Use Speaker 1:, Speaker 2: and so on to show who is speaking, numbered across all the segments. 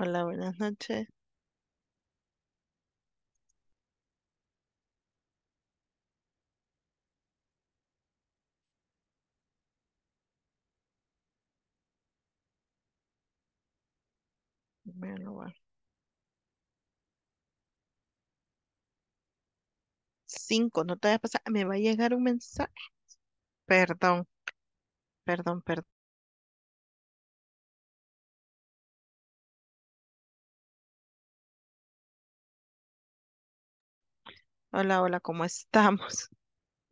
Speaker 1: Hola, buenas noches. Cinco, no te vayas a pasar. Me va a llegar un mensaje. Perdón, perdón, perdón. Hola, hola, ¿cómo estamos?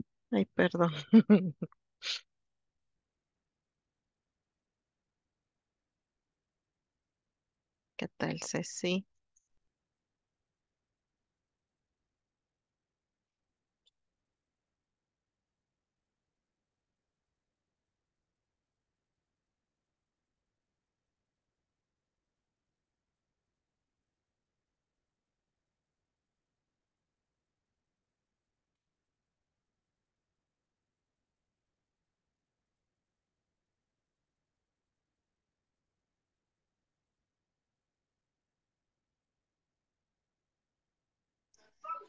Speaker 1: Ay, perdón. ¿Qué tal, Ceci?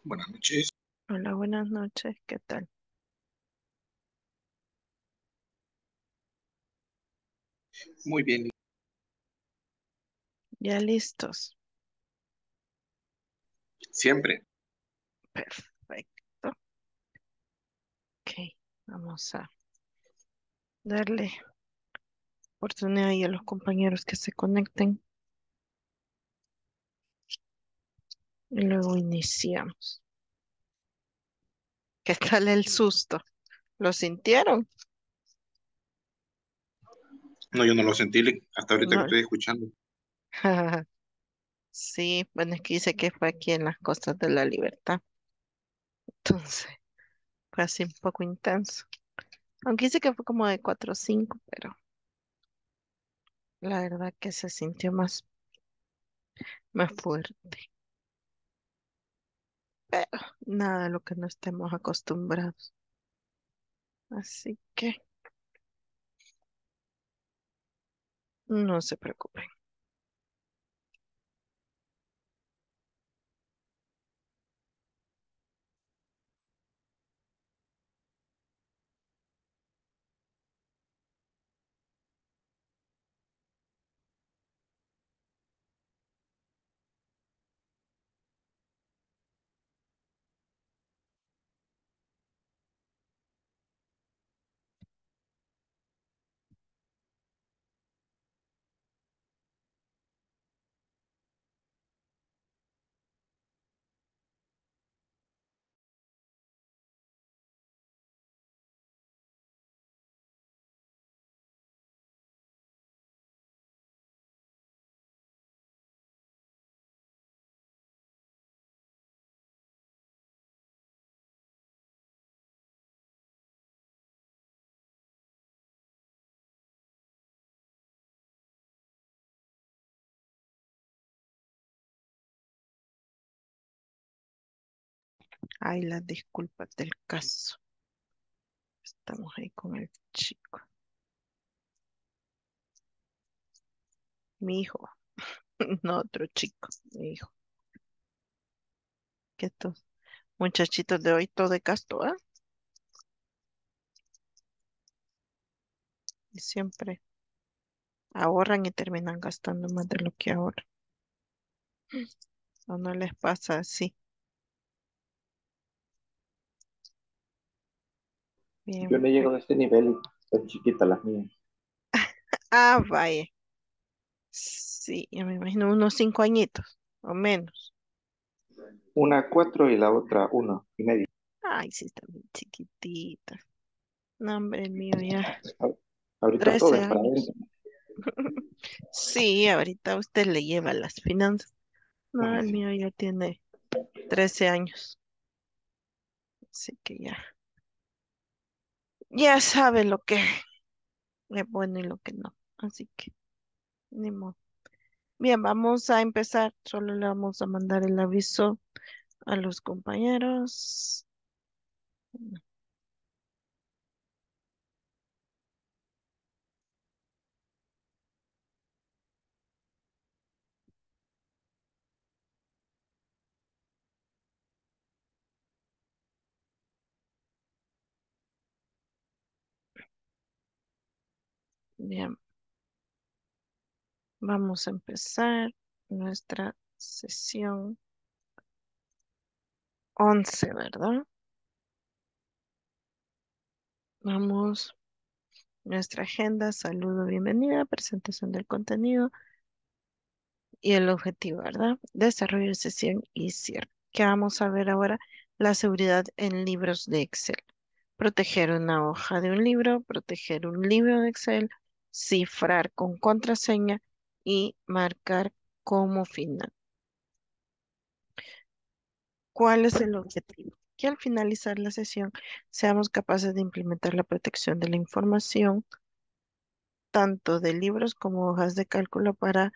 Speaker 2: Buenas noches.
Speaker 1: Hola, buenas noches. ¿Qué tal?
Speaker 2: Muy bien.
Speaker 1: ¿Ya listos?
Speaker 2: Siempre.
Speaker 1: Perfecto. Ok, vamos a darle oportunidad a los compañeros que se conecten y luego iniciamos. ¿Qué tal el susto? ¿Lo sintieron?
Speaker 2: No, yo no lo sentí hasta ahorita que
Speaker 1: No.
Speaker 2: estoy escuchando.
Speaker 1: Sí, bueno, es que dice que fue aquí en las costas de la libertad. Entonces, fue así un poco intenso. Aunque dice que fue como de 4 o 5, pero la verdad que se sintió más, más fuerte. Pero nada de lo que no estemos acostumbrados. Así que no se preocupen. Ay, las disculpas del caso. Estamos ahí con el chico. Mi hijo. No otro chico, mi hijo. Que estos muchachitos de hoy todo de casto, ¿ah? Y siempre ahorran y terminan gastando más de lo que ahorran. ¿O no les pasa así? Bien,
Speaker 3: Yo no llego a este nivel, son chiquitas las mías.
Speaker 1: Ah, vaya. Sí, yo me imagino unos cinco añitos o menos.
Speaker 3: Una cuatro y la otra uno y medio.
Speaker 1: Ay, sí, está bien chiquitita. No, hombre, mío ya
Speaker 3: Ahorita todo
Speaker 1: 13
Speaker 3: es para adentro.
Speaker 1: Sí, ahorita usted le lleva las finanzas. No, el mío ya tiene 13 años. Así que ya, ya sabe lo que es bueno y lo que no. Así que, ni modo. Bien, vamos a empezar. Solo le vamos a mandar el aviso a los compañeros. Bien. Vamos a empezar nuestra sesión 11, ¿verdad? Vamos. Nuestra agenda, saludo, bienvenida, presentación del contenido y el objetivo, ¿verdad? Desarrollo de sesión y cierre. ¿Qué vamos a ver ahora? La seguridad en libros de Excel. Proteger una hoja de un libro, proteger un libro de Excel, cifrar con contraseña y marcar como final. ¿Cuál es el objetivo? Que al finalizar la sesión seamos capaces de implementar la protección de la información, tanto de libros como hojas de cálculo para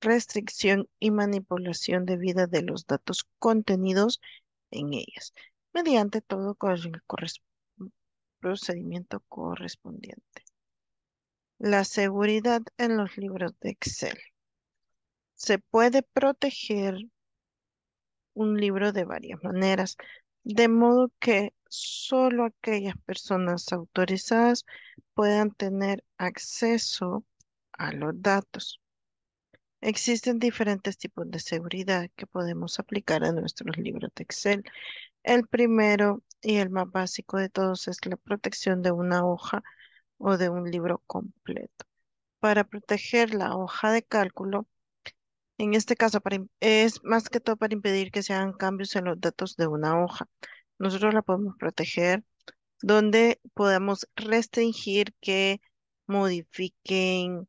Speaker 1: restricción y manipulación debida de los datos contenidos en ellas, mediante todo el procedimiento correspondiente. La seguridad en los libros de Excel. Se puede proteger un libro de varias maneras, de modo que solo aquellas personas autorizadas puedan tener acceso a los datos. Existen diferentes tipos de seguridad que podemos aplicar a nuestros libros de Excel. El primero y el más básico de todos es la protección de una hoja o de un libro completo. Para proteger la hoja de cálculo, en este caso es más que todo para impedir que se hagan cambios en los datos de una hoja. Nosotros la podemos proteger donde podamos restringir que modifiquen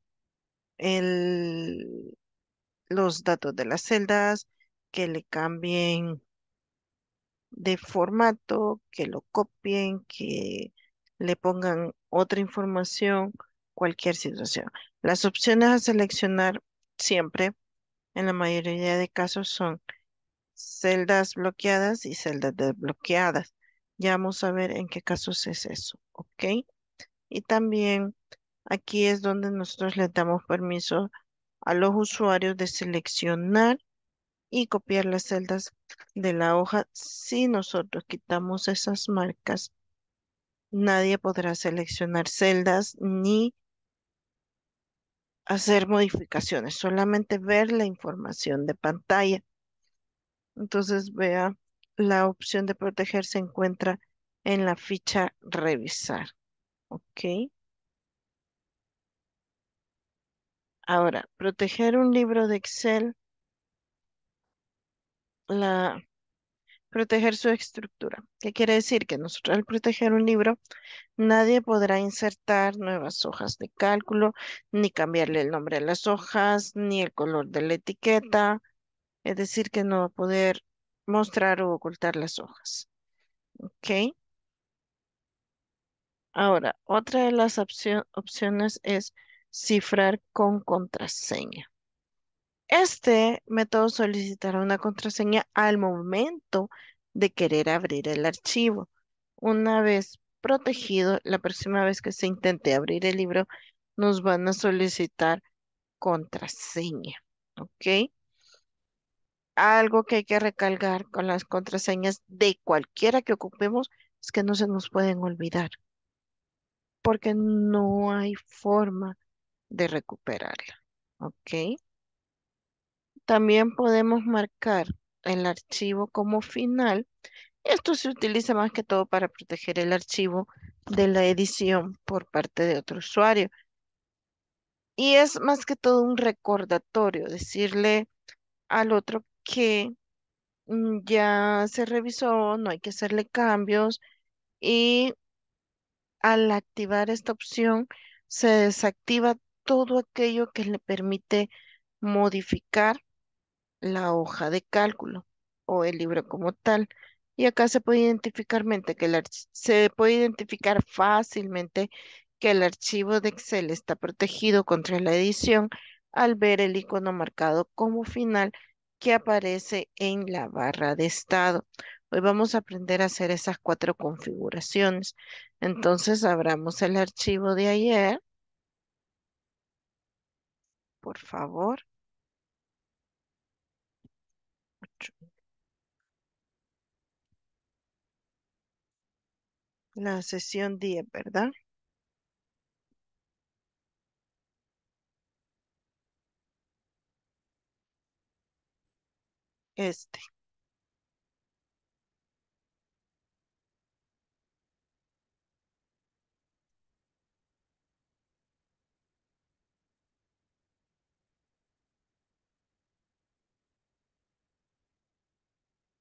Speaker 1: el, los datos de las celdas, que le cambien de formato, que lo copien, que le pongan otra información, cualquier situación. Las opciones a seleccionar siempre, en la mayoría de casos, son celdas bloqueadas y celdas desbloqueadas. Ya vamos a ver en qué casos es eso, ¿ok? Y también aquí es donde nosotros le damos permiso a los usuarios de seleccionar y copiar las celdas de la hoja. Si nosotros quitamos esas marcas, nadie podrá seleccionar celdas ni hacer modificaciones, solamente ver la información de pantalla. Entonces, vea, la opción de proteger se encuentra en la ficha revisar. ¿Ok? Ahora, proteger un libro de Excel, la, proteger su estructura. ¿Qué quiere decir? Que nosotros al proteger un libro, nadie podrá insertar nuevas hojas de cálculo, ni cambiarle el nombre a las hojas, ni el color de la etiqueta. Es decir, que no va a poder mostrar o ocultar las hojas. ¿Ok? Ahora, otra de las opciones es cifrar con contraseña. Este método solicitará una contraseña al momento de querer abrir el archivo. Una vez protegido, la próxima vez que se intente abrir el libro, nos van a solicitar contraseña. ¿Ok? Algo que hay que recalcar con las contraseñas de cualquiera que ocupemos es que no se nos pueden olvidar, porque no hay forma de recuperarla. ¿Ok? También podemos marcar el archivo como final. Esto se utiliza más que todo para proteger el archivo de la edición por parte de otro usuario. Y es más que todo un recordatorio, decirle al otro que mm, ya se revisó, no hay que hacerle cambios y al activar esta opción se desactiva todo aquello que le permite modificar la hoja de cálculo o el libro como tal. Y acá se puede identificar que el se puede identificar fácilmente que el archivo de Excel está protegido contra la edición al ver el icono marcado como final que aparece en la barra de estado. Hoy vamos a aprender a hacer esas cuatro configuraciones. Entonces, abramos el archivo de ayer. Por favor. La sesión 10, ¿verdad? Este.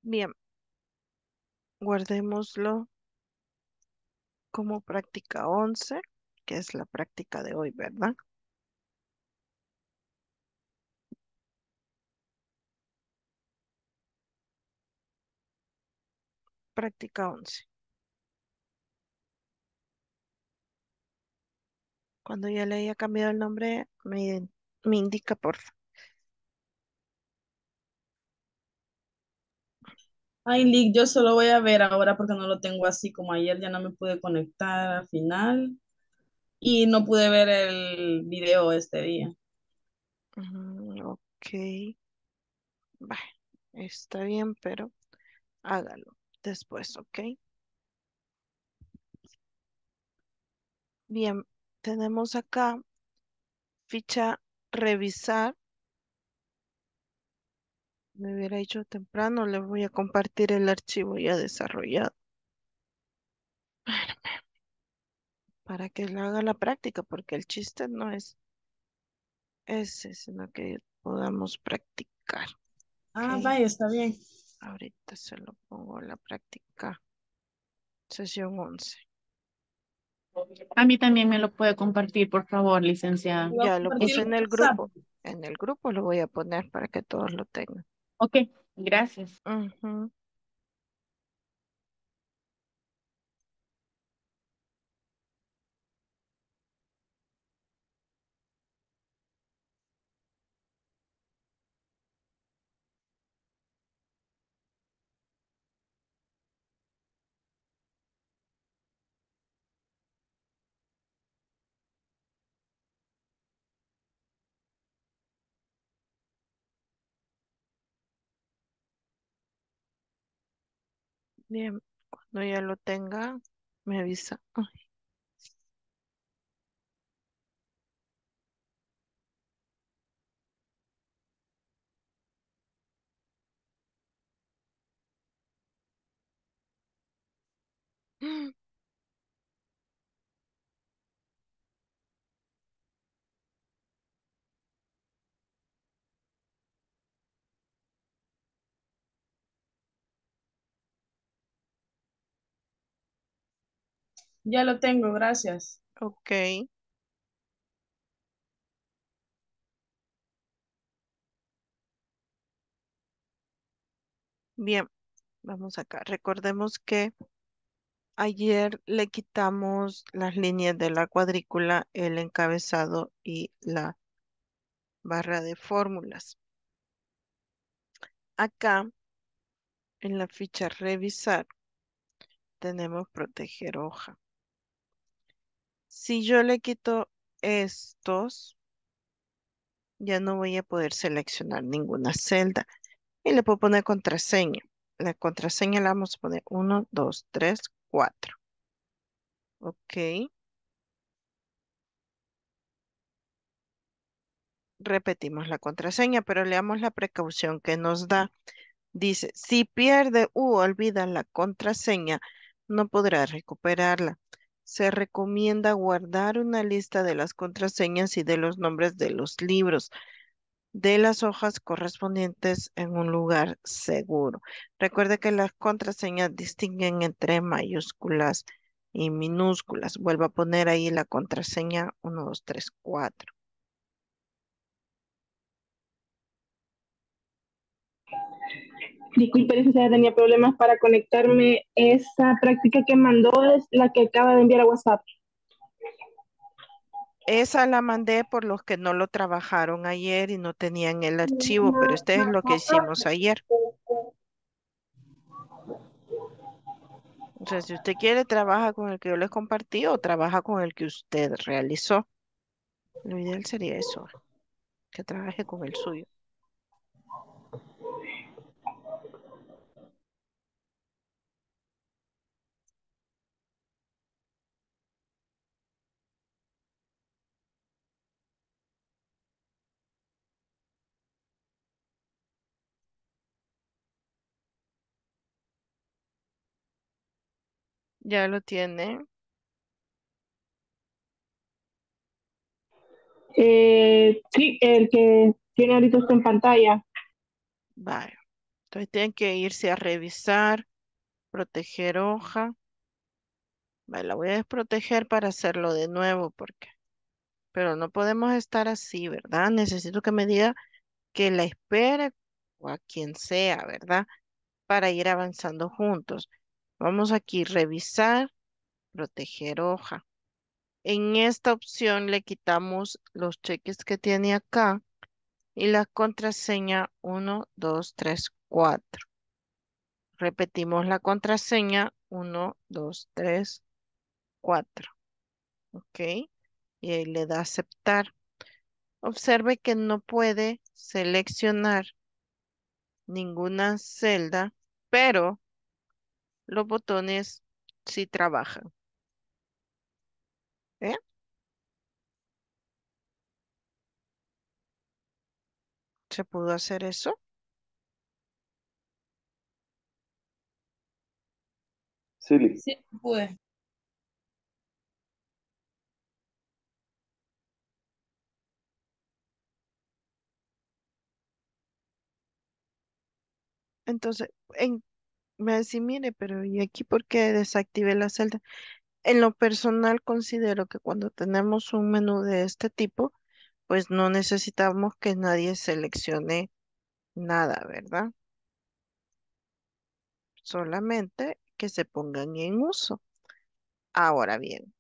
Speaker 1: Bien, guardémoslo como práctica 11, que es la práctica de hoy, ¿verdad? Práctica 11. Cuando ya le haya cambiado el nombre, me, me indica, por favor.
Speaker 4: Ay, Lick, yo solo voy a ver ahora porque no lo tengo así como ayer, ya no me pude conectar al final y no pude ver el video este día.
Speaker 1: Mm, ok. Está bien, pero hágalo después, ¿ok? Bien, tenemos acá ficha revisar. Me hubiera dicho temprano, le voy a compartir el archivo ya desarrollado para que lo haga la práctica, porque el chiste no es ese, sino que podamos practicar.
Speaker 4: Ah, vaya, está bien.
Speaker 1: Ahorita se lo pongo a la práctica. Sesión 11.
Speaker 5: A mí también me lo puede compartir, por favor, licenciada.
Speaker 1: Ya lo puse en el grupo. En el grupo lo voy a poner para que todos lo tengan.
Speaker 5: Ok, gracias.
Speaker 1: Bien, cuando ya lo tenga, me avisa. Ay.
Speaker 4: Ya lo tengo, gracias.
Speaker 1: Ok. Bien, vamos acá. Recordemos que ayer le quitamos las líneas de la cuadrícula, el encabezado y la barra de fórmulas. Acá, en la ficha revisar, tenemos proteger hoja. Si yo le quito estos, ya no voy a poder seleccionar ninguna celda. Y le puedo poner contraseña. La contraseña la vamos a poner 1, 2, 3, 4. Ok. Repetimos la contraseña, pero leamos la precaución que nos da. Dice, si pierde u olvida la contraseña, no podrá recuperarla. Se recomienda guardar una lista de las contraseñas y de los nombres de los libros de las hojas correspondientes en un lugar seguro. Recuerde que las contraseñas distinguen entre mayúsculas y minúsculas. Vuelvo a poner ahí la contraseña 1, 2, 3, 4.
Speaker 6: Disculpe, licenciada, tenía problemas para conectarme. Esa práctica que mandó es la que acaba de enviar a WhatsApp.
Speaker 1: Esa la mandé por los que no lo trabajaron ayer y no tenían el archivo, pero este es lo que hicimos ayer. O sea, si usted quiere, trabaja con el que yo les compartí o trabaja con el que usted realizó. Lo ideal sería eso, que trabaje con el suyo. Ya lo tiene.
Speaker 6: Eh, sí, el que tiene ahorita está en pantalla.
Speaker 1: Vaya. Entonces tienen que irse a revisar, proteger hoja. Vale, la voy a desproteger para hacerlo de nuevo porque, pero no podemos estar así, ¿verdad? Necesito que me diga que la espere o a quien sea, ¿verdad? Para ir avanzando juntos. Vamos aquí, revisar, proteger hoja. En esta opción le quitamos los cheques que tiene acá y la contraseña 1, 2, 3, 4. Repetimos la contraseña 1, 2, 3, 4. ¿Ok? Y ahí le da aceptar. Observe que no puede seleccionar ninguna celda, pero los botones sí trabajan. ¿Eh? ¿Se pudo hacer eso?
Speaker 3: Sí.
Speaker 4: Sí, pude.
Speaker 1: Entonces, en, me decía, mire, pero ¿y aquí por qué desactivé la celda? En lo personal considero que cuando tenemos un menú de este tipo, pues no necesitamos que nadie seleccione nada, ¿verdad? Solamente que se pongan en uso. Ahora bien,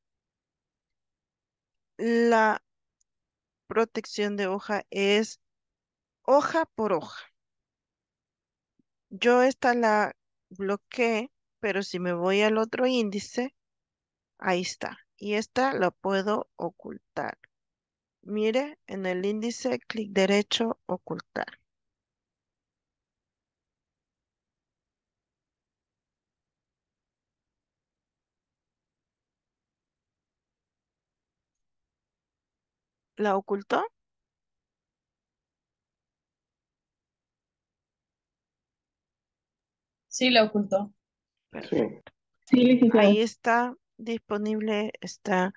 Speaker 1: la protección de hoja es hoja por hoja. Yo esta la bloqueé, pero si me voy al otro índice, ahí está. Y esta la puedo ocultar. Mire, en el índice, clic derecho, ocultar. ¿La ocultó?
Speaker 4: Sí, la ocultó.
Speaker 3: Sí.
Speaker 6: Sí, licenciada.
Speaker 1: Ahí está disponible, está,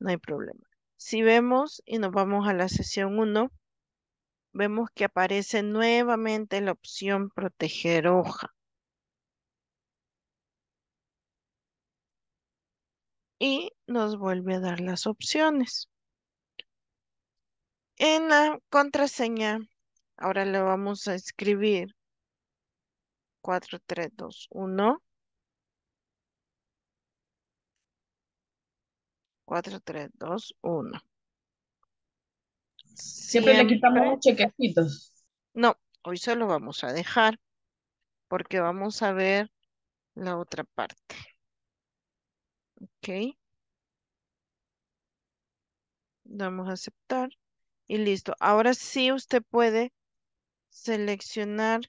Speaker 1: no hay problema. Si vemos y nos vamos a la sesión 1, vemos que aparece nuevamente la opción proteger hoja. Y nos vuelve a dar las opciones. En la contraseña, ahora le vamos a escribir 4321 4321.
Speaker 4: Siempre le quitamos
Speaker 1: Siempre-
Speaker 4: los chequecitos.
Speaker 1: No, hoy solo vamos a dejar porque vamos a ver la otra parte. Ok. Damos a aceptar y listo. Ahora sí usted puede seleccionar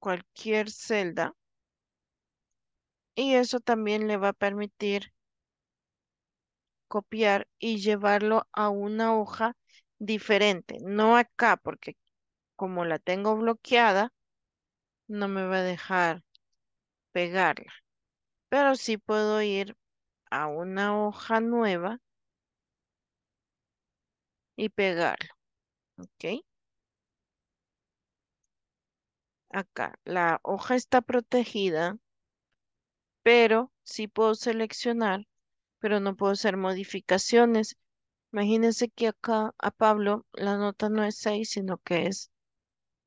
Speaker 1: cualquier celda y eso también le va a permitir copiar y llevarlo a una hoja diferente, no acá porque como la tengo bloqueada, no me va a dejar pegarla, pero sí puedo ir a una hoja nueva y pegarlo, ¿ok? Acá, la hoja está protegida, pero sí puedo seleccionar, pero no puedo hacer modificaciones. Imagínense que acá a Pablo la nota no es 6, sino que es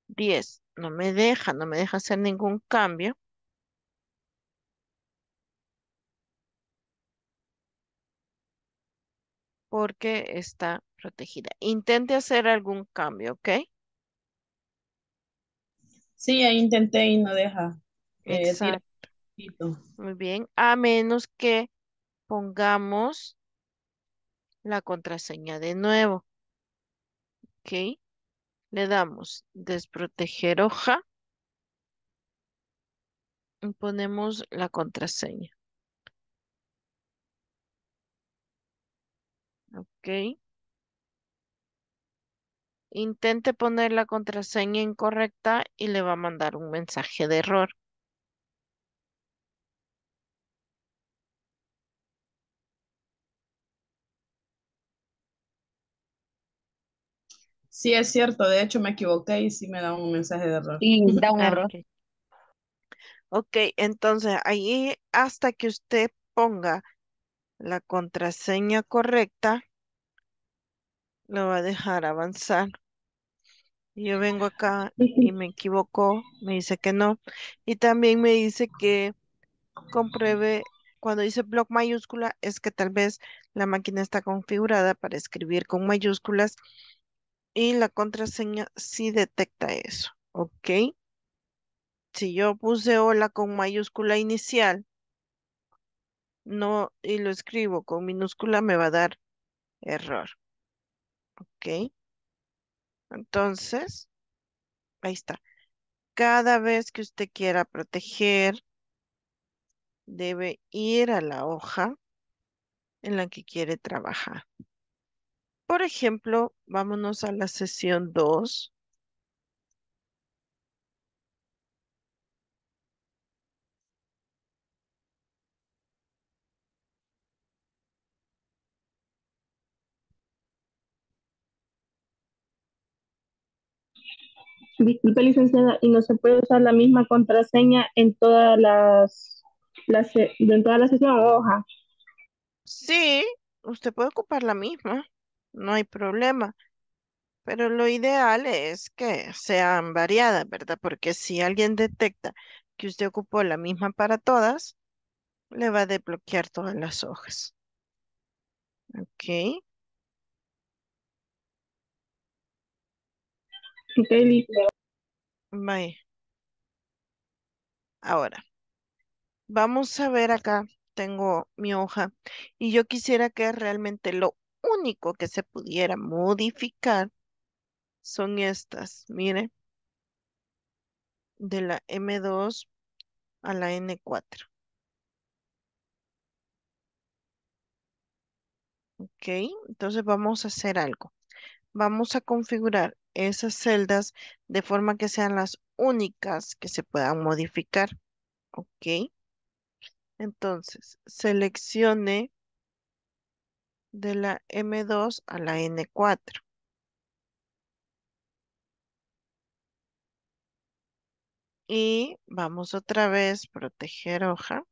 Speaker 1: 10. No me deja, no me deja hacer ningún cambio. porque está protegida. Intente hacer algún cambio, ¿ok?
Speaker 4: Sí, ahí intenté y no deja. Eh,
Speaker 1: Exacto. Muy bien. A menos que pongamos la contraseña de nuevo. ¿Ok? Le damos desproteger hoja. Y ponemos la contraseña. ¿Ok? Intente poner la contraseña incorrecta y le va a mandar un mensaje de error.
Speaker 4: Sí, es cierto. De hecho, me equivoqué y sí me da un mensaje de error.
Speaker 5: Y da un
Speaker 1: Ah,
Speaker 5: error.
Speaker 1: ok. Ok, entonces ahí hasta que usted ponga la contraseña correcta, lo va a dejar avanzar. Yo vengo acá y me equivoco, me dice que no. Y también me dice que compruebe, cuando dice bloc mayúscula, es que tal vez la máquina está configurada para escribir con mayúsculas y la contraseña sí detecta eso, ¿ok? Si yo puse hola con mayúscula inicial, no, y lo escribo con minúscula, me va a dar error, ¿ok? Entonces, ahí está. Cada vez que usted quiera proteger, debe ir a la hoja en la que quiere trabajar. Por ejemplo, vámonos a la sesión 2.
Speaker 6: Disculpe, licenciada, y no se puede usar la misma contraseña en todas las, las en toda la sesión o hoja.
Speaker 1: Sí, usted puede ocupar la misma, no hay problema, pero lo ideal es que sean variadas, ¿verdad? Porque si alguien detecta que usted ocupó la misma para todas, le va a desbloquear todas las hojas. Ok,
Speaker 6: Ok.
Speaker 1: Ahora, vamos a ver acá, tengo mi hoja, y yo quisiera que realmente lo único que se pudiera modificar son estas, mire, de la M2 a la N4. Ok, entonces vamos a hacer algo. Vamos a configurar esas celdas de forma que sean las únicas que se puedan modificar. Ok, entonces seleccione de la M2 a la N4. Y vamos otra vez, proteger hoja.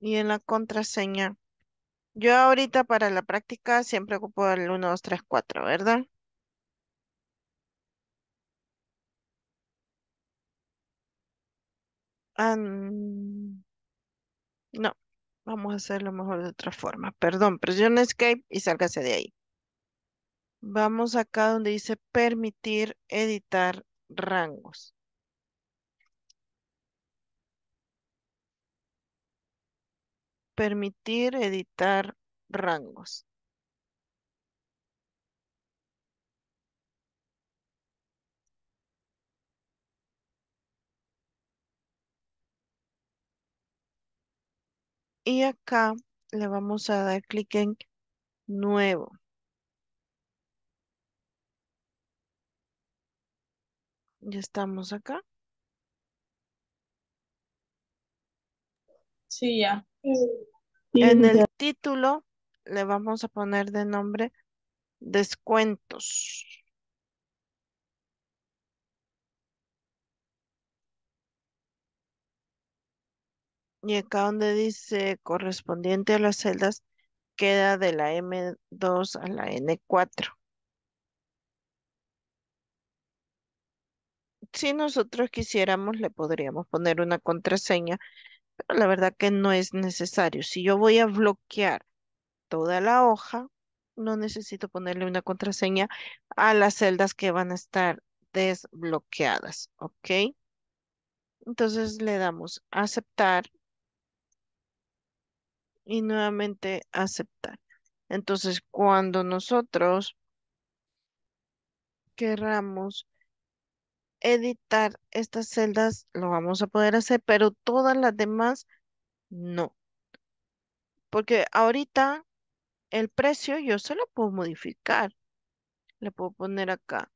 Speaker 1: Y en la contraseña, yo ahorita para la práctica siempre ocupo el 1, 2, 3, 4, ¿verdad? Ah, mm, no, vamos a hacerlo mejor de otra forma. Perdón, presione Escape y sálgase de ahí. Vamos acá donde dice permitir editar rangos. Permitir editar rangos. Y acá le vamos a dar clic en nuevo. Ya estamos acá.
Speaker 4: Sí, ya.
Speaker 1: En el título le vamos a poner de nombre descuentos. Y acá donde dice correspondiente a las celdas, queda de la M2 a la N4. Si nosotros quisiéramos, le podríamos poner una contraseña, pero la verdad que no es necesario. Si yo voy a bloquear toda la hoja, no necesito ponerle una contraseña a las celdas que van a estar desbloqueadas, ¿ok? Entonces le damos aceptar y nuevamente aceptar. Entonces, cuando nosotros querramos editar estas celdas, lo vamos a poder hacer, pero todas las demás no. Porque ahorita el precio yo se lo puedo modificar. Le puedo poner acá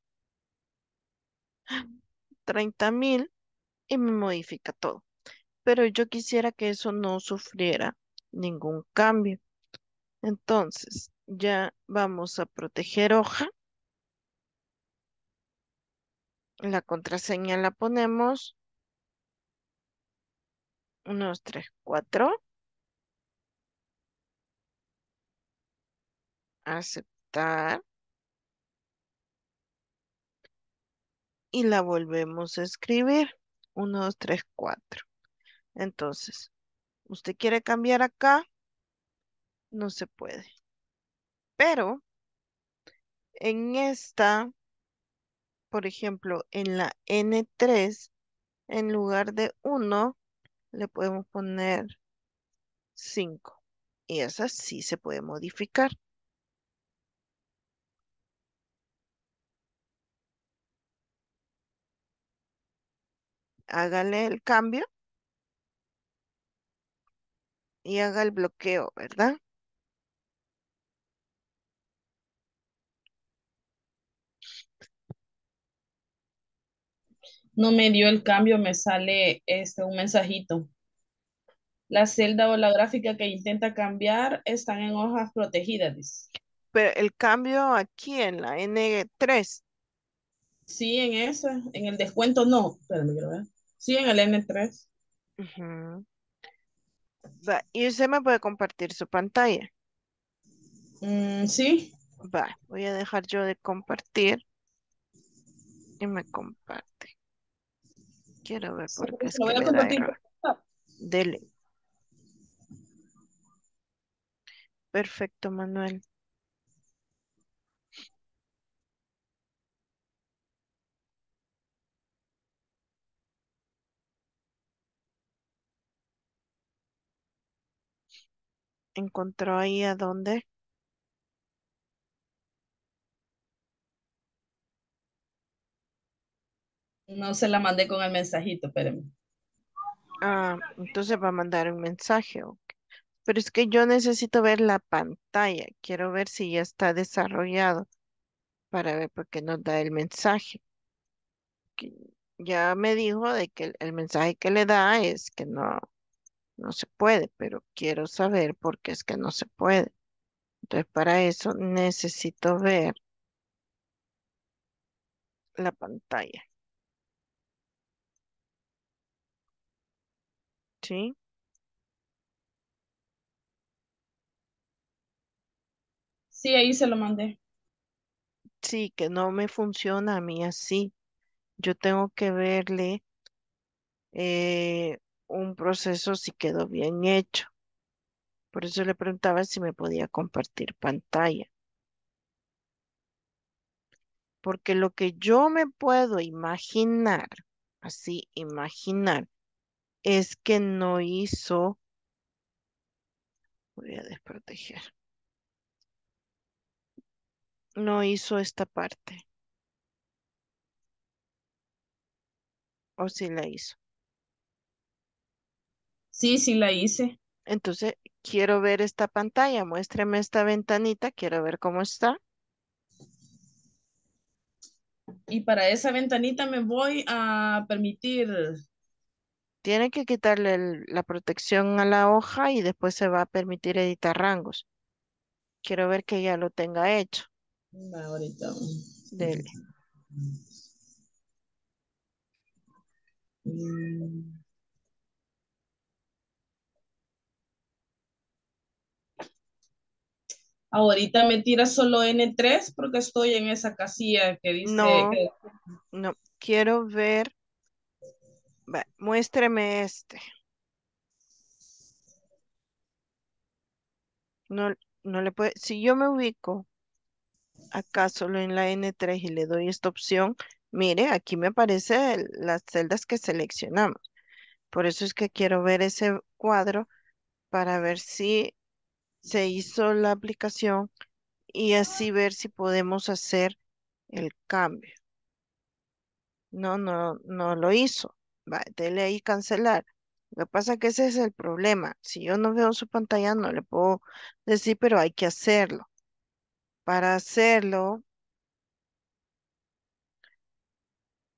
Speaker 1: 30 mil y me modifica todo. Pero yo quisiera que eso no sufriera ningún cambio. Entonces, ya vamos a proteger hoja. La contraseña la ponemos. 1, 2, 3, 4. Aceptar. Y la volvemos a escribir. 1, 2, 3, 4. Entonces, usted quiere cambiar acá, no se puede. Pero en esta, por ejemplo, en la N3, en lugar de 1, le podemos poner 5. Y esa sí se puede modificar. Hágale el cambio y haga el bloqueo, ¿verdad?
Speaker 4: No me dio el cambio, me sale este un mensajito. La celda o la gráfica que intenta cambiar están en hojas protegidas. dice.
Speaker 1: Pero el cambio aquí en la N3,
Speaker 4: Sí, en esa, en el descuento no. Espérame, quiero ver. Sí, en el N3.
Speaker 1: ujú. Va, y usted me puede compartir su pantalla.
Speaker 4: Mm, sí,
Speaker 1: Va, voy a dejar yo de compartir y me comparte. Quiero ver por qué es que le da error. Dele. Perfecto, Manuel. ¿Encontró ahí a dónde?
Speaker 4: No se la mandé con el mensajito, espérame.
Speaker 1: Ah, entonces va a mandar un mensaje. Pero es que yo necesito ver la pantalla. Quiero ver si ya está desarrollado para ver por qué nos da el mensaje. Ya me dijo de que el, el mensaje que le da es que no, no se puede, pero quiero saber por qué es que no se puede. Entonces, para eso necesito ver la pantalla. ¿Sí?
Speaker 4: Sí, ahí se lo mandé.
Speaker 1: Sí, que no me funciona a mí así. Yo tengo que verle eh, un proceso si quedó bien hecho. Por eso le preguntaba si me podía compartir pantalla. Porque lo que yo me puedo imaginar, así imaginar, es que no hizo, voy a desproteger, no hizo esta parte. O si la hizo.
Speaker 4: Sí, sí la hice.
Speaker 1: Entonces, quiero ver esta pantalla, muéstrame esta ventanita, quiero ver cómo está.
Speaker 4: Y para esa ventanita me voy a permitir.
Speaker 1: Tiene que quitarle el- la protección a la hoja y después se va a permitir editar rangos. Quiero ver que ya lo tenga hecho.
Speaker 4: Va, ahorita.
Speaker 1: Dele.
Speaker 4: Mm. Ahorita me tira solo N3 porque estoy en esa casilla que dice
Speaker 1: No.
Speaker 4: que-
Speaker 1: No, quiero ver. Va, muéstreme este. No, no le puede. Si yo me ubico acá solo en la N3 y le doy esta opción, mire, aquí me aparecen las celdas que seleccionamos. Por eso es que quiero ver ese cuadro para ver si se hizo la aplicación y así ver si podemos hacer el cambio. No, no, no lo hizo. Va, dele ahí cancelar. Lo que pasa es que ese es el problema. Si yo no veo su pantalla, no le puedo decir, pero hay que hacerlo. Para hacerlo,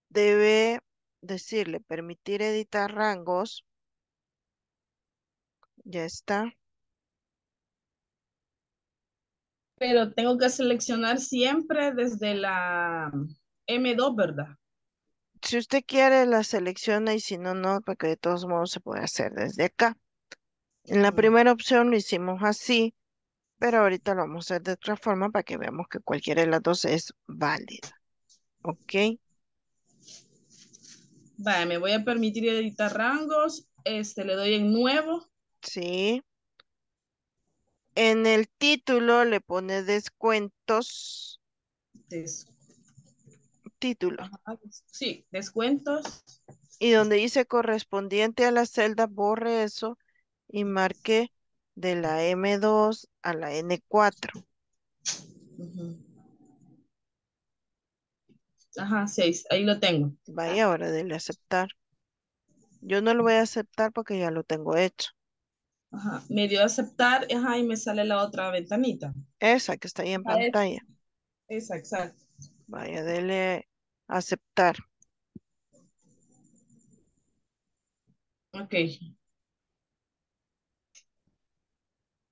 Speaker 1: debe decirle permitir editar rangos. Ya está.
Speaker 4: Pero tengo que seleccionar siempre desde la M2, ¿verdad?
Speaker 1: Si usted quiere, la selecciona y si no, no, porque de todos modos se puede hacer desde acá. En la primera opción lo hicimos así, pero ahorita lo vamos a hacer de otra forma para que veamos que cualquiera de las dos es válida. ¿Ok?
Speaker 4: Vale, me voy a permitir editar rangos. Este, le doy en nuevo.
Speaker 1: Sí. En el título le pone descuentos.
Speaker 4: Des-
Speaker 1: Título.
Speaker 4: des- sí, descuentos.
Speaker 1: Y donde dice correspondiente a la celda, borre eso y marque de la M2 a la N4.
Speaker 4: Ujú. Ajá, seis, ahí lo tengo.
Speaker 1: Vaya, ahora dele aceptar. Yo no lo voy a aceptar porque ya lo tengo hecho.
Speaker 4: Ajá, me dio a aceptar, ajá, y me sale la otra ventanita.
Speaker 1: Esa que está ahí en
Speaker 4: Ah,
Speaker 1: pantalla.
Speaker 4: Esa, exacto.
Speaker 1: Vaya, dele aceptar.
Speaker 4: Ok.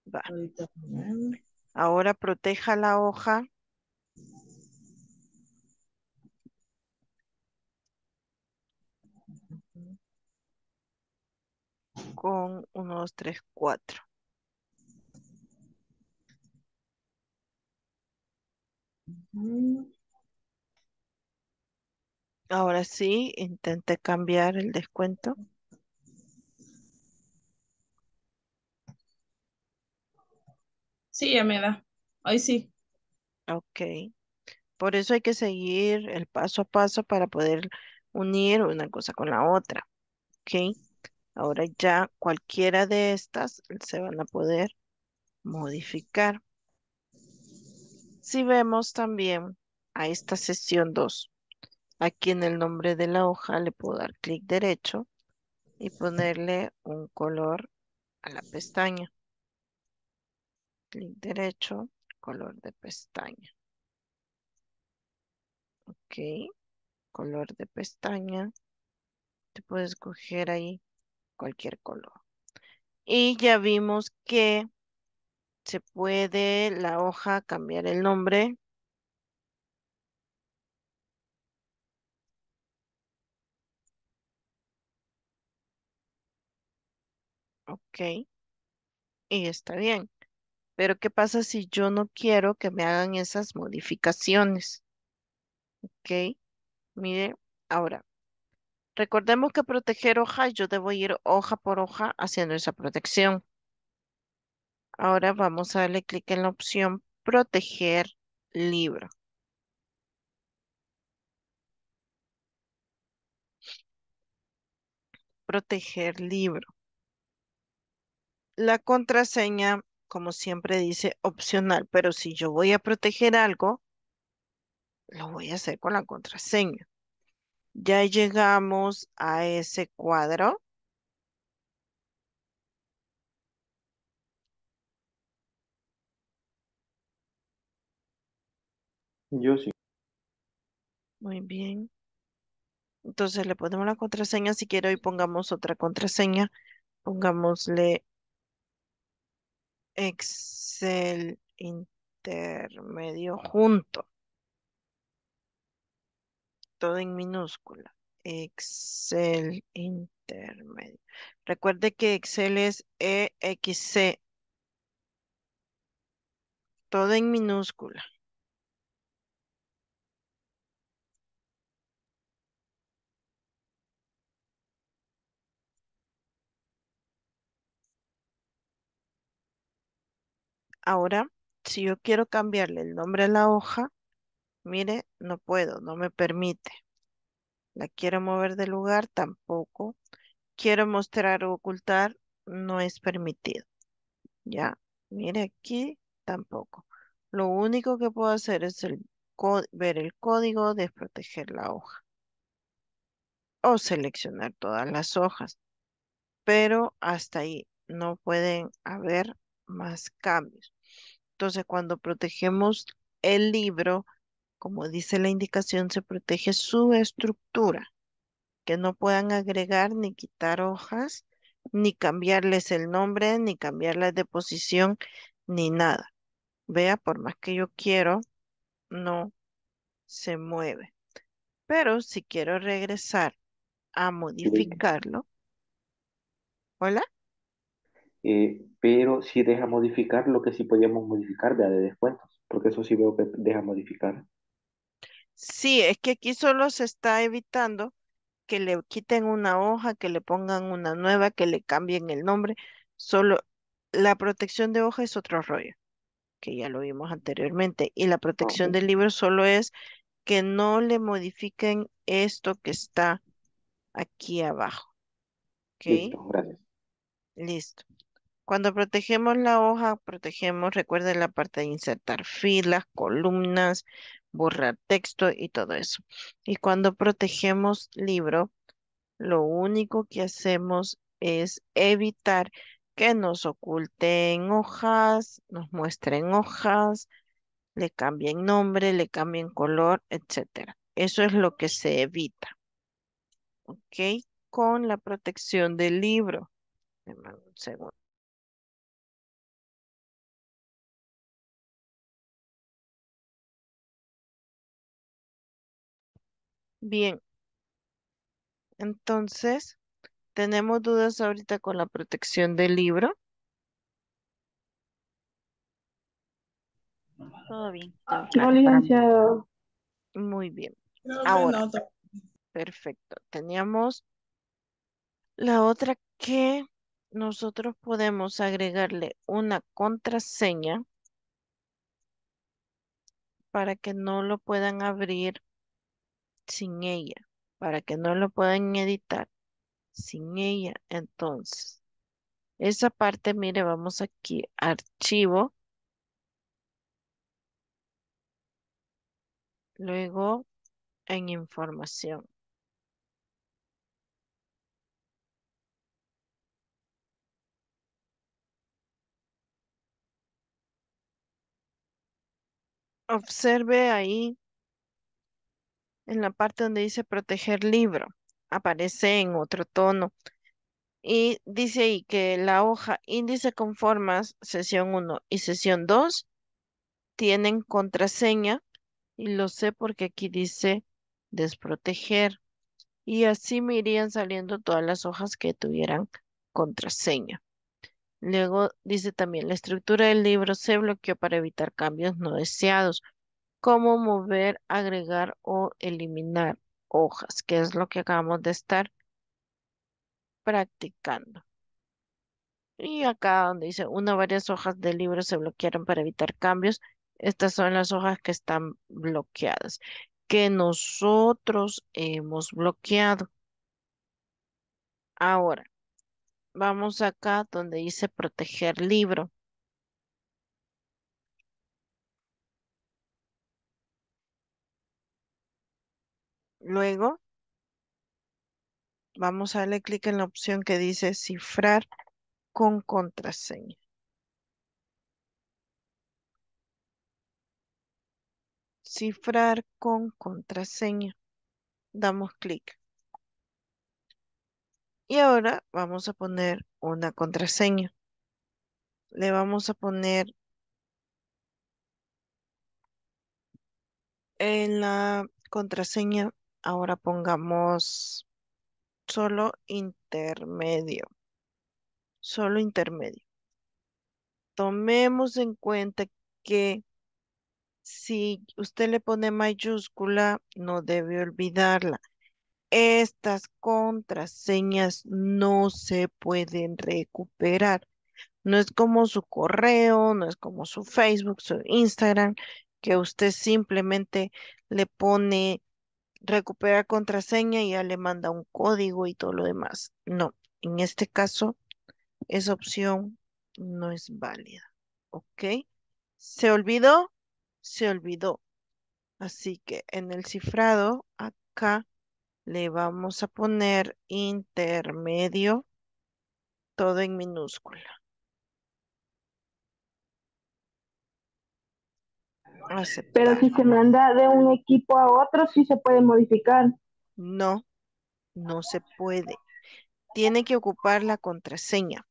Speaker 1: Va. Ahora proteja la hoja. con 1, 2, 3, 4.
Speaker 4: mm,
Speaker 1: Ahora sí, intenté cambiar el descuento.
Speaker 4: Sí, ya me da. Ahí sí.
Speaker 1: Ok. Por eso hay que seguir el paso a paso para poder unir una cosa con la otra. Ok. Ahora ya cualquiera de estas se van a poder modificar. Si vemos también a esta sesión 2, aquí en el nombre de la hoja le puedo dar clic derecho y ponerle un color a la pestaña. Clic derecho, color de pestaña. Ok, color de pestaña. Te puedes escoger ahí cualquier color. Y ya vimos que se puede la hoja cambiar el nombre. Ok, y está bien. Pero ¿qué pasa si yo no quiero que me hagan esas modificaciones? Ok, mire, ahora, recordemos que proteger hoja, yo debo ir hoja por hoja haciendo esa protección. Ahora vamos a darle clic en la opción proteger libro. Proteger libro. La contraseña, como siempre dice, opcional, pero si yo voy a proteger algo, lo voy a hacer con la contraseña. Ya llegamos a ese cuadro.
Speaker 3: Yo sí.
Speaker 1: Muy bien. Entonces le ponemos la contraseña si quiero y pongamos otra contraseña. Pongámosle Excel intermedio junto. Todo en minúscula. Excel intermedio. Recuerde que Excel es EXC. Todo en minúscula. Ahora, si yo quiero cambiarle el nombre a la hoja, mire, no puedo, no me permite. La quiero mover de lugar, tampoco. Quiero mostrar o ocultar, no es permitido. Ya, mire aquí, tampoco. Lo único que puedo hacer es ver el código de proteger la hoja o seleccionar todas las hojas, pero hasta ahí no pueden haber más cambios. Entonces, cuando protegemos el libro, Como dice la indicación, se protege su estructura, que no puedan agregar ni quitar hojas, ni cambiarles el nombre, ni cambiarlas de posición, ni nada. Vea, por más que yo quiero, no se mueve. Pero si quiero regresar a modificarlo, ¿hola?
Speaker 3: Eh, pero si deja modificar lo que sí podíamos modificar de, de descuentos, porque eso sí veo que deja modificar.
Speaker 1: Sí, es que aquí solo se está evitando que le quiten una hoja, que le pongan una nueva, que le cambien el nombre. Solo la protección de hoja es otro rollo, que ya lo vimos anteriormente. Y la protección del libro solo es que no le modifiquen esto que está aquí abajo. ¿Ok?
Speaker 3: Listo, gracias.
Speaker 1: Listo. Cuando protegemos la hoja, protegemos, recuerden la parte de insertar filas, columnas, borrar texto y todo eso. Y cuando protegemos libro, lo único que hacemos es evitar que nos oculten hojas, nos muestren hojas, le cambien nombre, le cambien color, etcétera. Eso es lo que se evita, ¿ok? Con la protección del libro. Un segundo. Bien, entonces, ¿tenemos dudas ahorita con la protección del libro?
Speaker 7: Todo bien, todo claro
Speaker 6: licenciado.
Speaker 1: Muy bien, Ahora.
Speaker 4: no,
Speaker 1: perfecto. Teníamos la otra que nosotros podemos agregarle una contraseña para que no lo puedan abrir sin ella, para que no lo puedan editar sin ella. Entonces, esa parte, mire, vamos aquí, archivo, luego en información. Observe ahí en la parte donde dice proteger libro, aparece en otro tono. Y dice ahí que la hoja índice con formas, sesión 1 y sesión 2 tienen contraseña y lo sé porque aquí dice desproteger y así me irían saliendo todas las hojas que tuvieran contraseña. Luego dice también la estructura del libro se bloqueó para evitar cambios no deseados, como mover, agregar o eliminar hojas, que es lo que acabamos de estar practicando. Y acá donde dice una o varias hojas del libro se bloquearon para evitar cambios, estas son las hojas que están bloqueadas, que nosotros hemos bloqueado. Ahora, vamos acá donde dice proteger libro. Luego, vamos a darle clic en la opción que dice cifrar con contraseña. Cifrar con contraseña. Damos clic. Y ahora vamos a poner una contraseña. Le vamos a poner en la contraseña, ahora pongamos solo intermedio. Solo intermedio. Tomemos en cuenta que si usted le pone mayúscula, no debe olvidarla. Estas contraseñas no se pueden recuperar. No es como su correo, no es como su Facebook, su Instagram, que usted simplemente le pone recuperar contraseña y ya le manda un código y todo lo demás. No, en este caso, esa opción no es válida. ¿Ok? ¿Se olvidó? Se olvidó. Así que en el cifrado, acá le vamos a poner intermedio, todo en minúscula.
Speaker 6: Pero
Speaker 1: aceptar.
Speaker 6: si se manda de un equipo a otro, sí se puede modificar.
Speaker 1: No, no se puede. Tiene que ocupar la contraseña.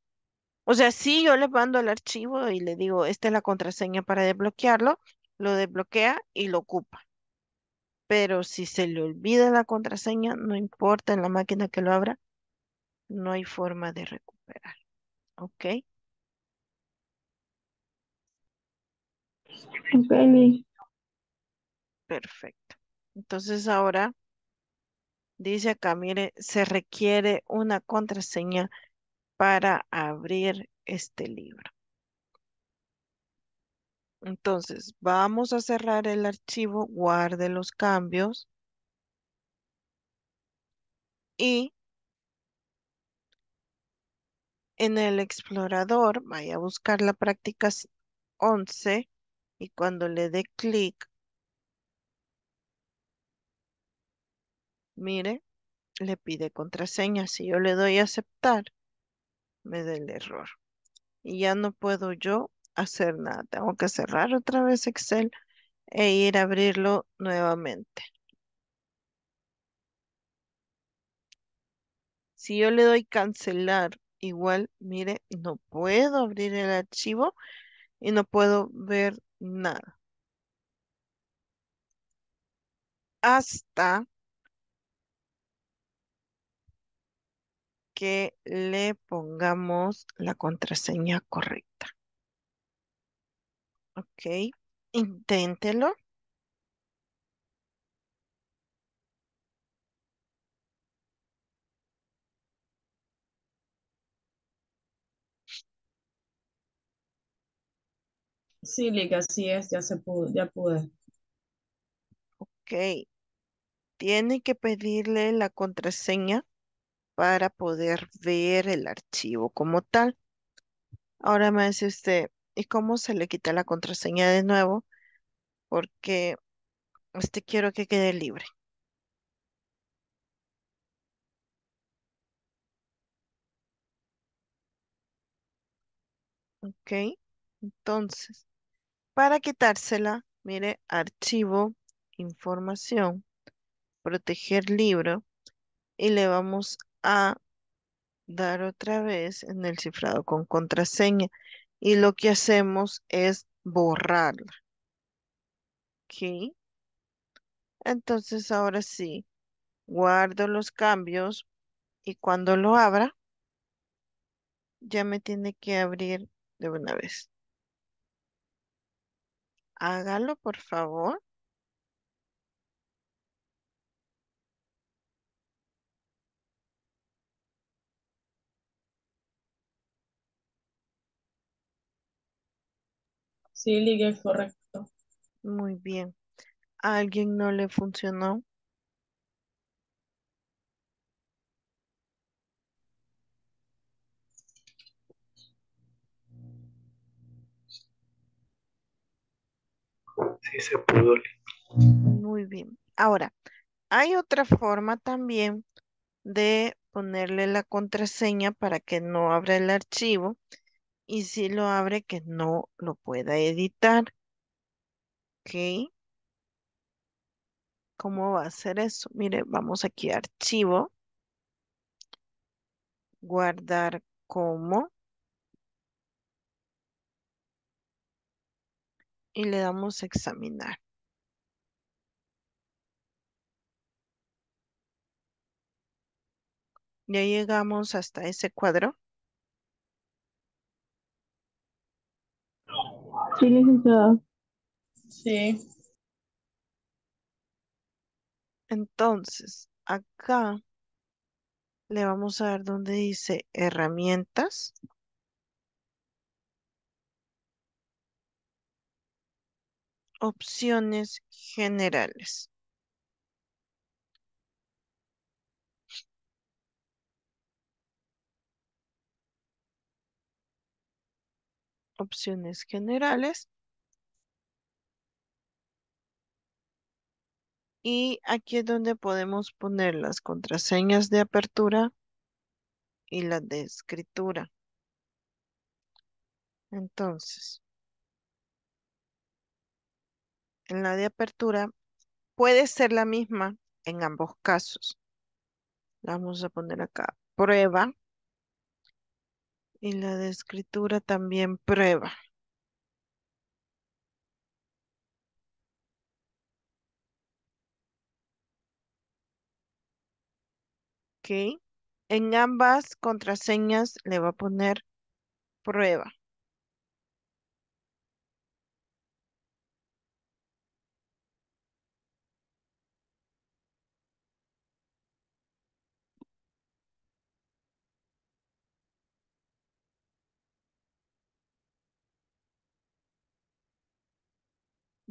Speaker 1: O sea, si yo le mando el archivo y le digo, esta es la contraseña para desbloquearlo, lo desbloquea y lo ocupa. Pero si se le olvida la contraseña, no importa en la máquina que lo abra, no hay forma de recuperar. ¿Ok? Perfecto. Entonces ahora dice acá, mire, se requiere una contraseña para abrir este libro. Entonces, vamos a cerrar el archivo, guarde los cambios y en el explorador vaya a buscar la práctica s- 11 y cuando le dé clic, mire, le pide contraseña. Si yo le doy aceptar, me da el error. Y ya no puedo yo hacer nada. Tengo que cerrar otra vez Excel e ir a abrirlo nuevamente. Si yo le doy cancelar, igual, mire, no puedo abrir el archivo y no puedo ver nada. Hasta que le pongamos la contraseña correcta. Ok, inténtelo.
Speaker 4: Sí, Lick, así es, ya se pudo, ya pude.
Speaker 1: Ok, tiene que pedirle la contraseña para poder ver el archivo como tal. Ahora me dice usted, ¿y cómo se le quita la contraseña de nuevo? Porque este quiero que quede libre. Ok, entonces, para quitársela, mire, archivo, información, proteger libro y le vamos a dar otra vez en el cifrado con contraseña. Y lo que hacemos es borrarla. Ok, entonces ahora sí, guardo los cambios y cuando lo abra, ya me tiene que abrir de una vez. Hágalo, por favor.
Speaker 4: Sí, Lick, es correcto.
Speaker 1: Muy bien. ¿A alguien no le funcionó?
Speaker 3: Se pudo.
Speaker 1: Muy bien. Ahora, hay otra forma también de ponerle la contraseña para que no abra el archivo y si lo abre que no lo pueda editar. ¿Ok? ¿Cómo va a hacer eso? Mire, vamos aquí a archivo, guardar como y le damos examinar. Ya llegamos hasta ese cuadro.
Speaker 6: Sí, licenciada.
Speaker 4: Sí,
Speaker 1: Entonces, acá le vamos a dar donde dice herramientas. Opciones generales. Opciones generales. Y aquí es donde podemos poner las contraseñas de apertura y las de escritura. Entonces, en la de apertura puede ser la misma en ambos casos. Vamos a poner acá, prueba. Y la de escritura también prueba. Ok. En ambas contraseñas le va a poner prueba.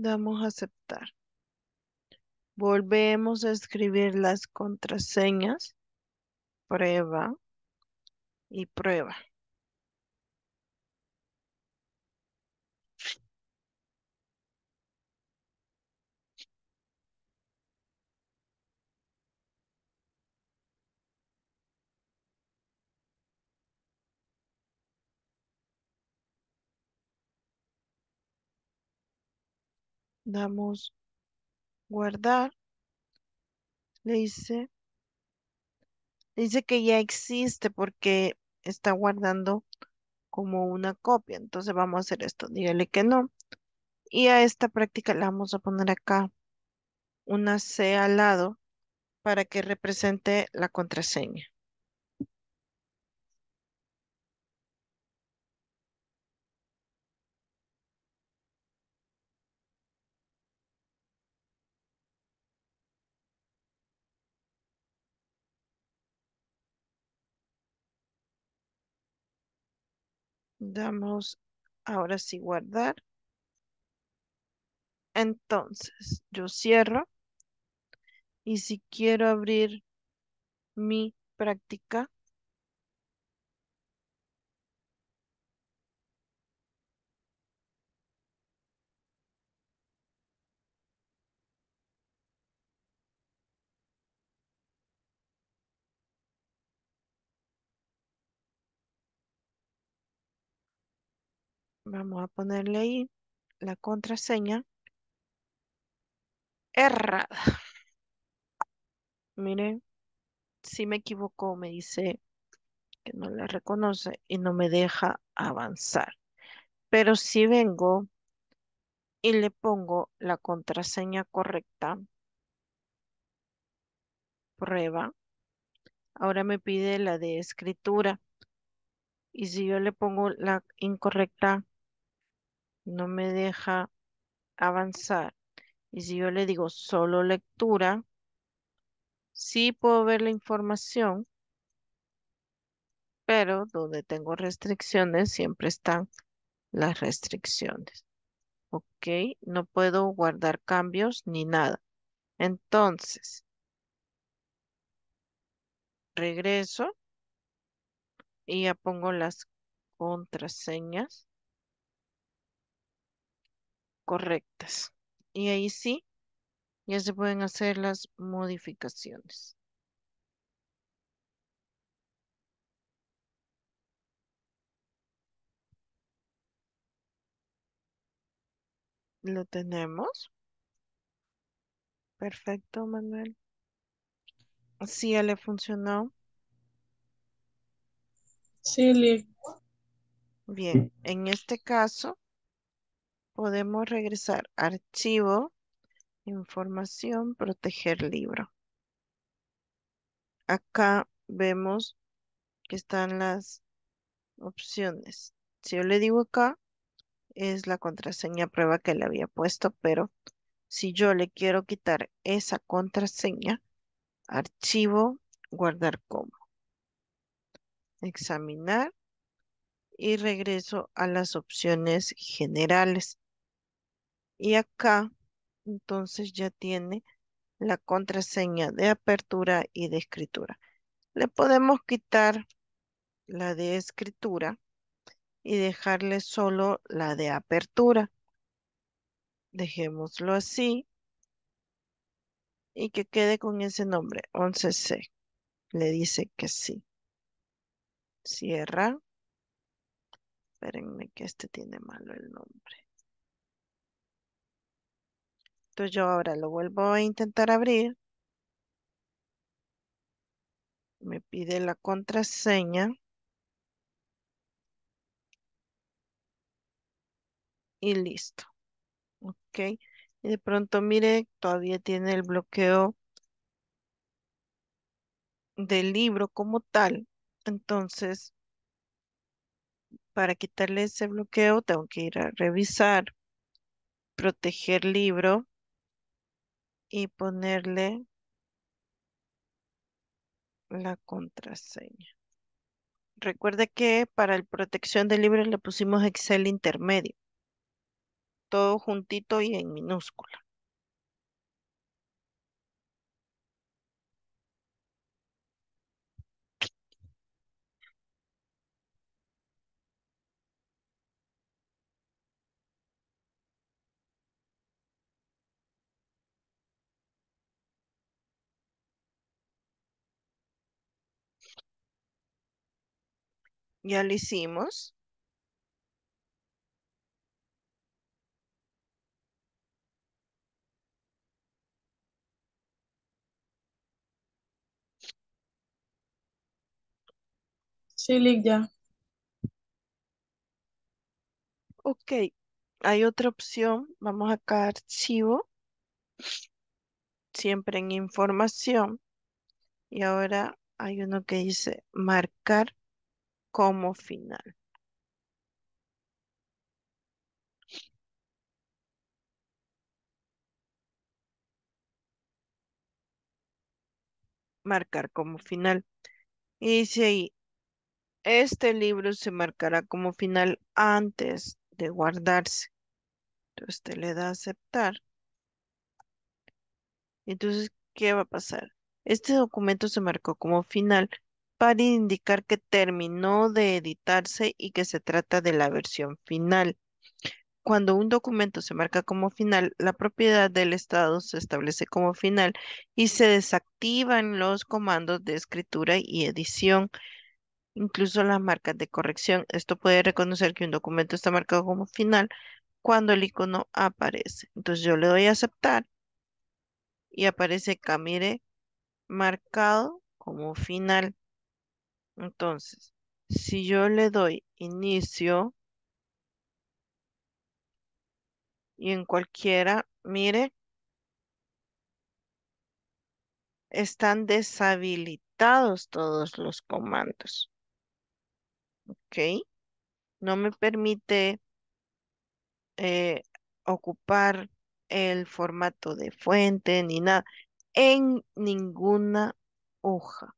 Speaker 1: Damos a aceptar. Volvemos a escribir las contraseñas. Prueba y prueba. Damos guardar. Le dice, dice que ya existe porque está guardando como una copia. Entonces vamos a hacer esto. Dígale que no. Y a esta práctica le vamos a poner acá una C al lado para que represente la contraseña. Damos ahora sí guardar. Entonces, yo cierro. Y si quiero abrir mi práctica, vamos a ponerle ahí la contraseña errada. Miren, si me equivoco, me dice que no la reconoce y no me deja avanzar. Pero si vengo y le pongo la contraseña correcta, prueba, ahora me pide la de escritura. Y si yo le pongo la incorrecta, no me deja avanzar. Y si yo le digo solo lectura, sí puedo ver la información, pero donde tengo restricciones siempre están las restricciones. Ok, no puedo guardar cambios ni nada. Entonces, regreso y ya pongo las contraseñas correctas. Y ahí sí, ya se pueden hacer las modificaciones. Lo tenemos. Perfecto, Manuel. Sí, ya le funcionó.
Speaker 4: Sí.
Speaker 1: Bien, en este caso podemos regresar archivo, información, proteger libro. Acá vemos que están las opciones. Si yo le digo acá, es la contraseña prueba que le había puesto, pero si yo le quiero quitar esa contraseña, archivo, guardar como. Examinar y regreso a las opciones generales. Y acá, entonces ya tiene la contraseña de apertura y de escritura. Le podemos quitar la de escritura y dejarle solo la de apertura. Dejémoslo así y que quede con ese nombre, 11C. Le dice que sí. Cierra. Espérenme que este tiene malo el nombre. Entonces yo ahora lo vuelvo a intentar abrir. Me pide la contraseña. Y listo. Ok. Y de pronto, mire, todavía tiene el bloqueo del libro como tal. Entonces, para quitarle ese bloqueo, tengo que ir a revisar, proteger libro y ponerle la contraseña. Recuerde que para el protección del libro le pusimos Excel intermedio. Todo juntito y en minúscula. Ya lo hicimos.
Speaker 4: Sí, Lick, ya.
Speaker 1: Ok, hay otra opción. Vamos acá a archivo, siempre en información. Y ahora hay uno que dice marcar como final. Marcar como final. Y dice ahí, este libro se marcará como final antes de guardarse. Entonces usted le da aceptar. Entonces, ¿qué va a pasar? Este documento se marcó como final para indicar que terminó de editarse y que se trata de la versión final. Cuando un documento se marca como final, la propiedad del estado se establece como final y se desactivan los comandos de escritura y edición, incluso las marcas de corrección. Esto puede reconocer que un documento está marcado como final cuando el icono aparece. Entonces yo le doy a aceptar y aparece acá, mire, marcado como final. Entonces, si yo le doy inicio y en cualquiera, mire, están deshabilitados todos los comandos. ¿Ok? No me permite eh, ocupar el formato de fuente ni nada en ninguna hoja.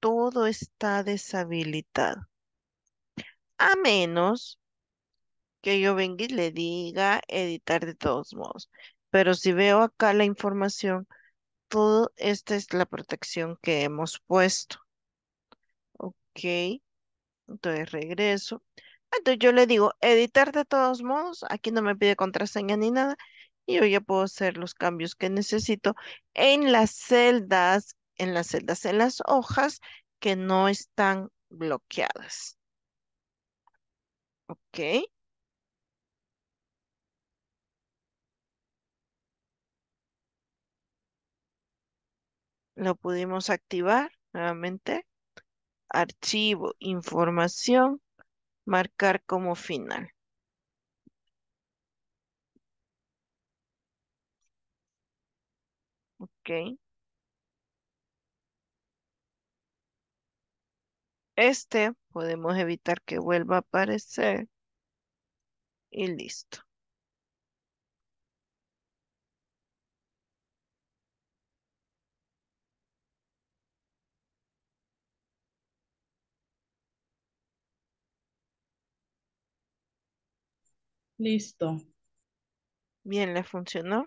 Speaker 1: Todo está deshabilitado. A menos que yo venga y le diga editar de todos modos. Pero si veo acá la información, todo esta es la protección que hemos puesto. Ok, entonces regreso. Entonces yo le digo editar de todos modos. Aquí no me pide contraseña ni nada. Y yo ya puedo hacer los cambios que necesito en las celdas, en las celdas, en las hojas que no están bloqueadas. Ok. Lo pudimos activar nuevamente. Archivo, información, marcar como final. Ok. Este podemos evitar que vuelva a aparecer. Y listo.
Speaker 4: Listo.
Speaker 1: Bien, le funcionó.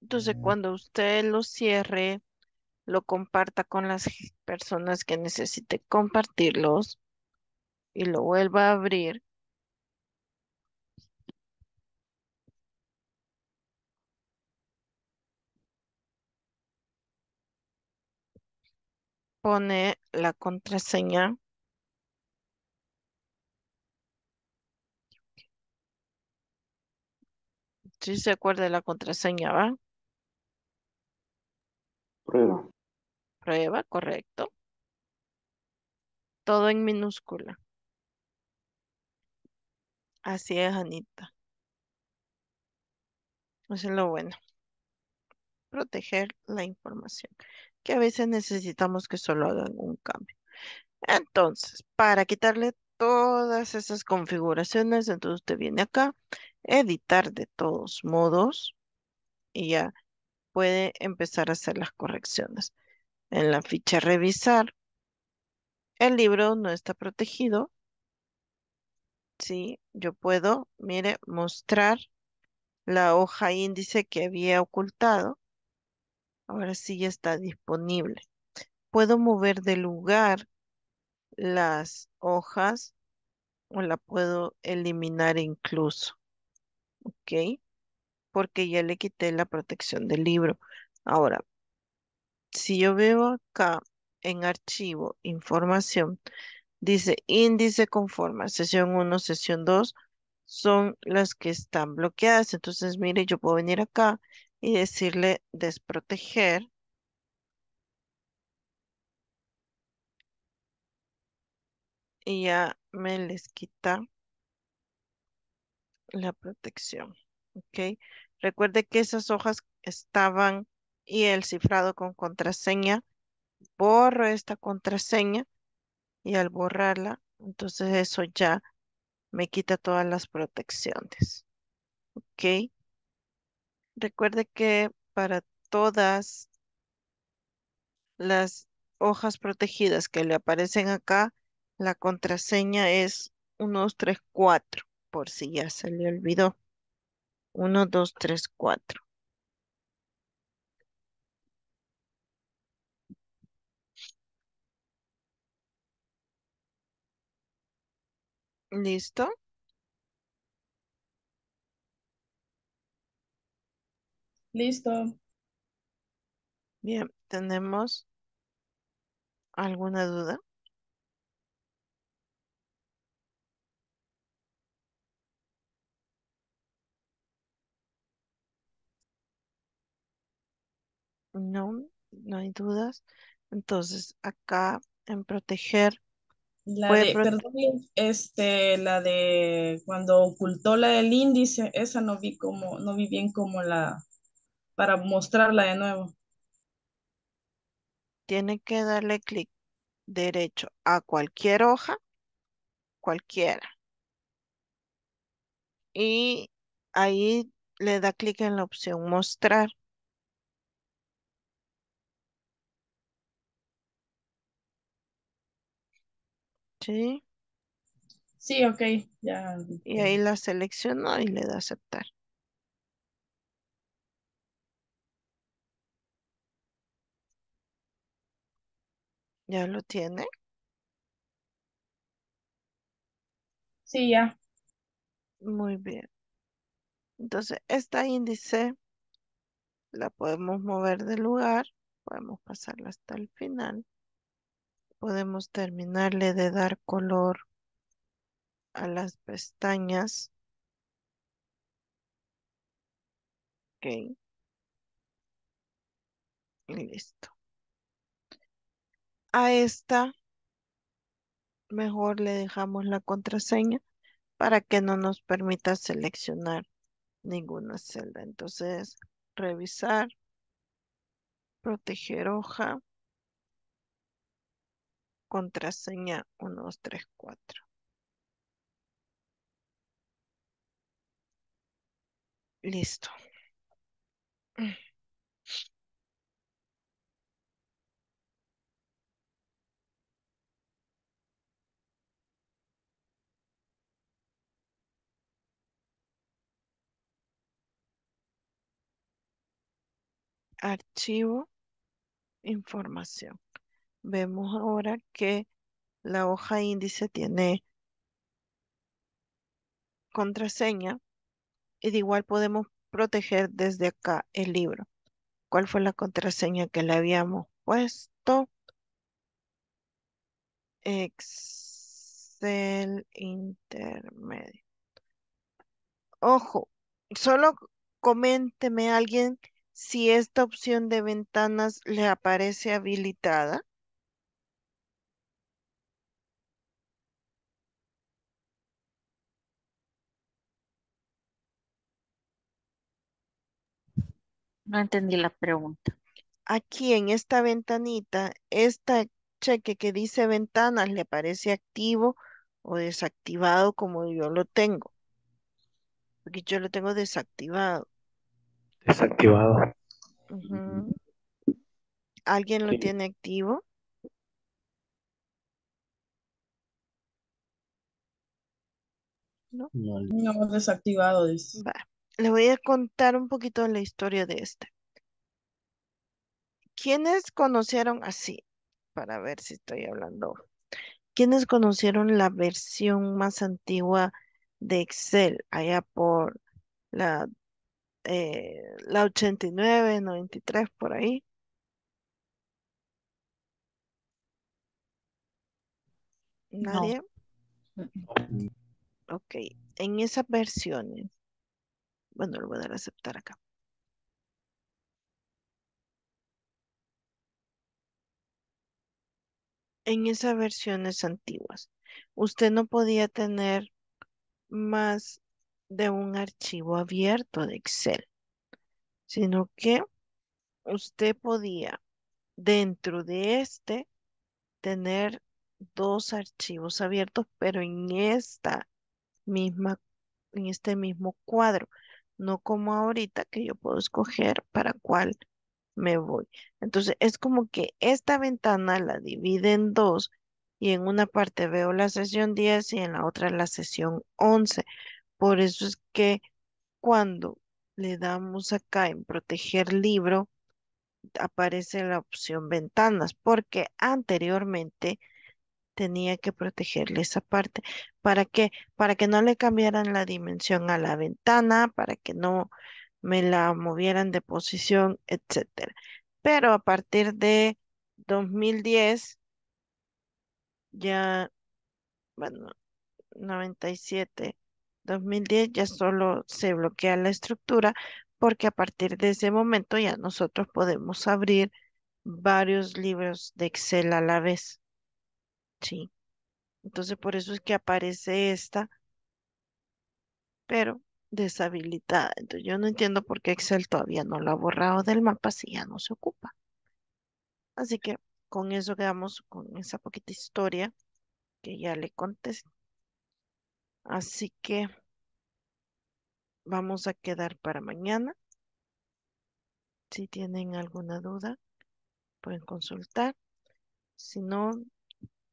Speaker 1: Entonces, cuando usted lo cierre, lo comparta con las personas que necesite compartirlos y lo vuelva a abrir, pone la contraseña Si se acuerda de la contraseña, ¿va?
Speaker 3: Prueba.
Speaker 1: Prueba, correcto. Todo en minúscula. Así es, Anita. Es lo bueno. Proteger la información. Que a veces necesitamos que solo hagan un cambio. Entonces, para quitarle todas esas configuraciones, entonces usted viene acá, editar de todos modos y ya puede empezar a hacer las correcciones. En la ficha revisar, el libro no está protegido. Sí, yo puedo, mire, mostrar la hoja índice que había ocultado. Ahora sí ya está disponible. Puedo mover de lugar las hojas o la puedo eliminar incluso. ¿Ok? Porque ya le quité la protección del libro. Ahora, si yo veo acá en archivo, información, dice índice conforme, sesión 1, sesión 2, son las que están bloqueadas. Entonces, mire, yo puedo venir acá y decirle desproteger. Y ya me les quita la protección. ¿Ok? Recuerde que esas hojas estaban y el cifrado con contraseña. Borro esta contraseña y al borrarla, entonces eso ya me quita todas las protecciones. ¿Ok? Recuerde que para todas las hojas protegidas que le aparecen acá, la contraseña es 1, 2, 3, 4, por si ya se le olvidó. 1, 2, 3, 4. ¿Listo?
Speaker 4: Listo.
Speaker 1: Bien, ¿tenemos alguna duda? No, no hay dudas. Entonces, acá en proteger,
Speaker 4: La de, perdón, este, la de cuando ocultó la del índice, esa no vi como, no vi bien como la, para mostrarla de nuevo.
Speaker 1: tiene que darle clic derecho a cualquier hoja, cualquiera. Y ahí le da clic en la opción mostrar. ¿Sí?
Speaker 4: Sí, ok, ya.
Speaker 1: Y ahí la seleccionó y le da aceptar. ¿Ya lo tiene?
Speaker 4: Sí, ya.
Speaker 1: Muy bien. Entonces, esta índice la podemos mover de lugar, podemos pasarla hasta el final, podemos terminarle de dar color a las pestañas. Ok. Listo. A esta mejor le dejamos la contraseña para que no nos permita seleccionar ninguna celda. Entonces, revisar, proteger hoja, contraseña 1, 2, 3, 4. Listo. Archivo, información. Vemos ahora que la hoja índice tiene contraseña y de igual podemos proteger desde acá el libro. ¿Cuál fue la contraseña que le habíamos puesto? Excel intermedio. Ojo, solo coménteme alguien si esta opción de ventanas le aparece habilitada.
Speaker 7: No entendí la pregunta.
Speaker 1: Aquí en esta ventanita, esta cheque que dice ventanas le aparece activo o desactivado como yo lo tengo. Porque yo lo tengo desactivado.
Speaker 3: Desactivado.
Speaker 1: ¿Alguien lo
Speaker 3: Sí.
Speaker 1: tiene activo?
Speaker 3: No,
Speaker 4: No, desactivado, dice.
Speaker 1: Va. Le voy a contar un poquito la historia de este. ¿Quiénes conocieron así? Para ver si estoy hablando. ¿Quiénes conocieron la versión más antigua de Excel? Allá por la, eh, la 89, 93, por ahí.
Speaker 7: No.
Speaker 1: ¿Nadie?
Speaker 7: Mm,
Speaker 1: Ok. En esas versiones, bueno, lo voy a dar a aceptar acá. En esas versiones antiguas, usted no podía tener más de un archivo abierto de Excel, sino que usted podía dentro de este tener dos archivos abiertos, pero en esta misma, en este mismo cuadro, no como ahorita que yo puedo escoger para cuál me voy. Entonces es como que esta ventana la divide en dos y en una parte veo la sesión 10 y en la otra la sesión 11. Por eso es que cuando le damos acá en proteger libro, aparece la opción ventanas, porque anteriormente tenía que protegerle esa parte. ¿Para qué? Para que no le cambiaran la dimensión a la ventana, para que no me la movieran de posición, etcétera. Pero a partir de 2010, ya, bueno, 97, 2010 ya solo se bloquea la estructura porque a partir de ese momento ya nosotros podemos abrir varios libros de Excel a la vez. Sí. Entonces por eso es que aparece esta, pero deshabilitada. Entonces yo no entiendo por qué Excel todavía no lo ha borrado del mapa si ya no se ocupa. Así que con eso quedamos con esa poquita historia que ya le conté. Así que vamos a quedar para mañana. Si tienen alguna duda, pueden consultar. Si no,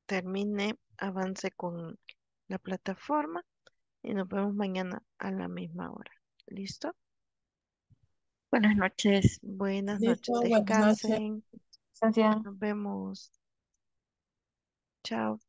Speaker 1: termine, avance con la plataforma y nos vemos mañana a la misma hora. ¿Listo?
Speaker 7: Buenas noches.
Speaker 1: Buenas
Speaker 4: Listo,
Speaker 1: noches,
Speaker 4: buenas noches.
Speaker 1: descansen.
Speaker 5: Gracias.
Speaker 1: Nos vemos. Chao.